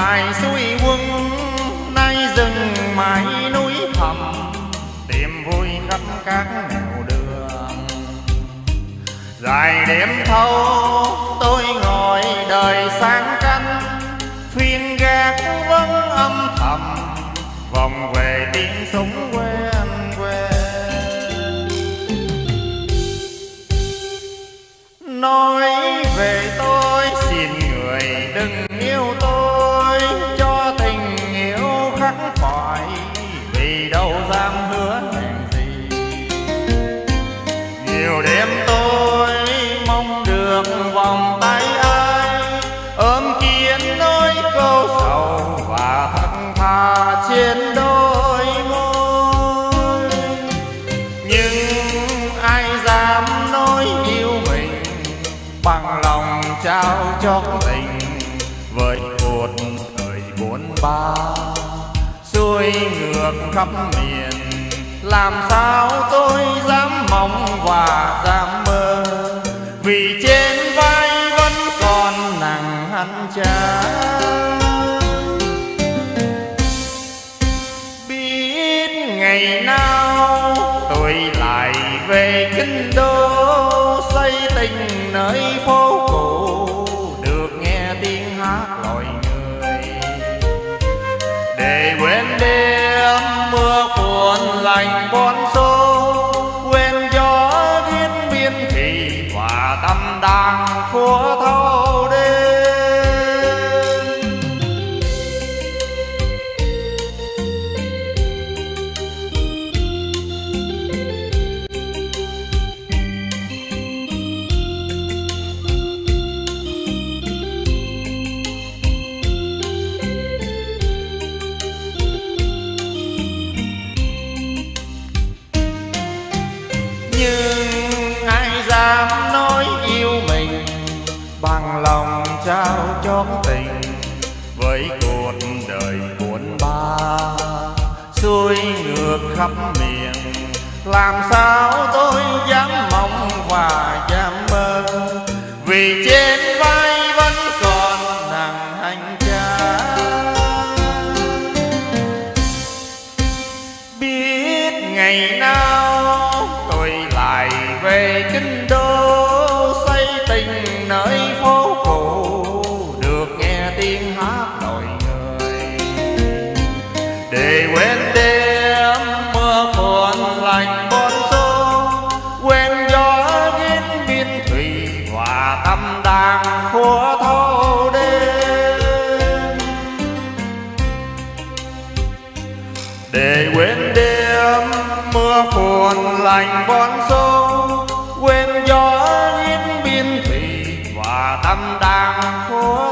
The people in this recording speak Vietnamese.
mài xuôi quân nay rừng mãi núi thầm tìm vui khắp các nẻo đường. Dài đêm thâu tôi ngồi đời sáng canh phiên gác vẫn âm thầm, vòng về tiếng súng quen quen. Nói về tôi, xin người đừng trao cho tình với một đời bốn ba. Xuôi ngược khắp miền, làm sao tôi dám mong và dám mơ? Vì trên vai vẫn còn nặng hắn cha. Biết ngày nào tôi lại về kinh đô, xây tình nơi phố lành bon con số quên gió thiên biên thì hòa tâm đang khua thâu với cuộc đời buồn ba. Xuôi ngược khắp miền làm sao tôi mưa phùn lành bón xô quên gió hiến biên thủy và tâm đang khối